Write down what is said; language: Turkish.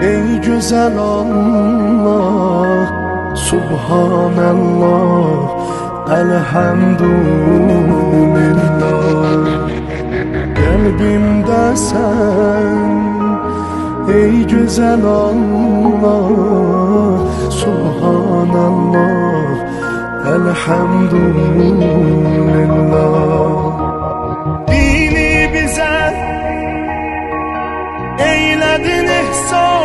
Ey güzel Allah Subhanallah Elhamdülillah. Kalbimde sen Ey güzel Allah Subhanallah Elhamdülillah. Dini bize eyledin ihsan.